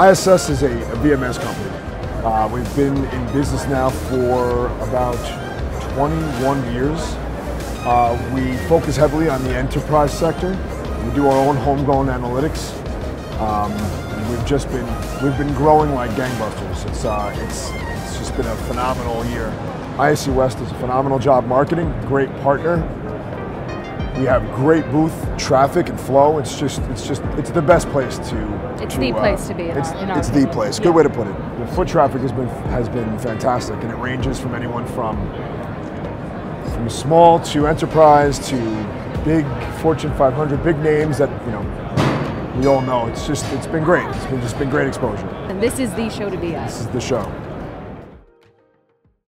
ISS is a, a VMS company. Uh, we've been in business now for about 21 years. Uh, we focus heavily on the enterprise sector. We do our own homegrown analytics. Um, we've just been we've been growing like gangbusters. It's uh, it's it's just been a phenomenal year. ISC West does a phenomenal job marketing. Great partner. We have great booth traffic and flow. It's just it's just it's the best place to. It's to, the uh, place to be in It's, our- it's the place. Yeah. Good way to put it. The foot traffic has been has been fantastic, and it ranges from anyone from from small to enterprise to big Fortune 500, big names that you know we all know. It's just it's been great. It's been just been great exposure. And this is the show to be at. This is the show.